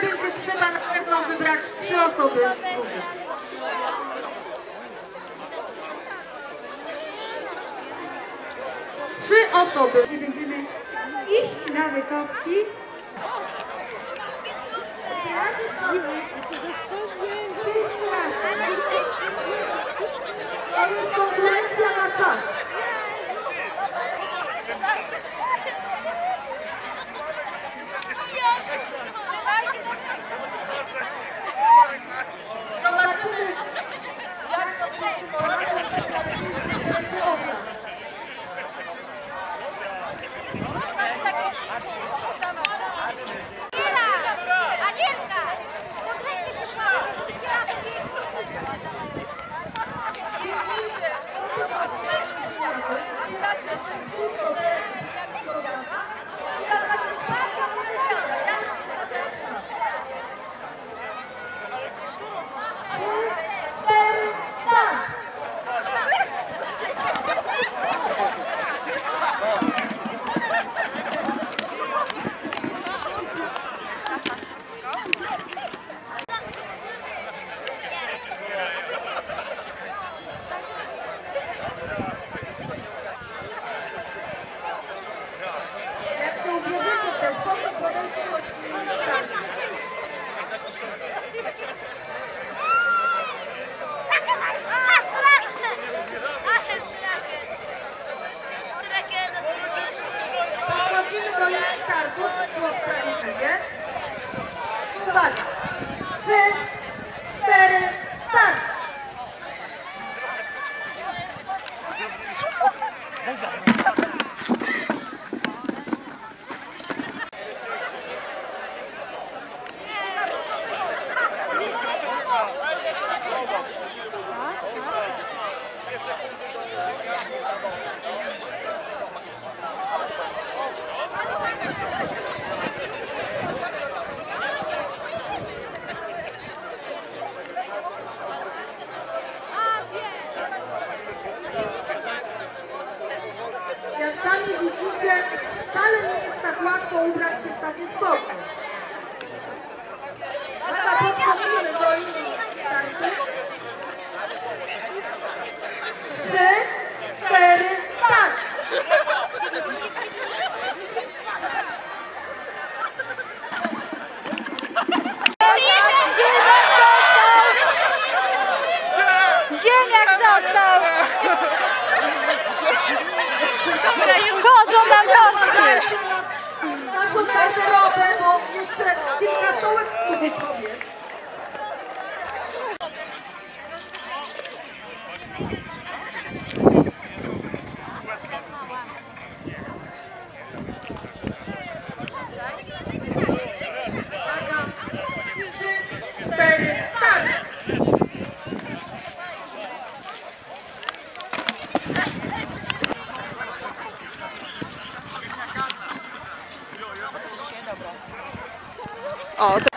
będzie trzeba na pewno wybrać trzy osoby. Trzy osoby. Będziemy iść na wykopki. Come on, come on. Podchodzimy do linii startu, tu w sprawiedliwie. Uwaga. Trzy, widzicie, wcale nie jest tak łatwo ubrać się w taki sposób. Teraz podchodzimy do linii startu. Trzy, cztery, start! Ziemniak został! Chodzą nam rączki! Naszą garderobę, bo jeszcze kilka stołek w 哦对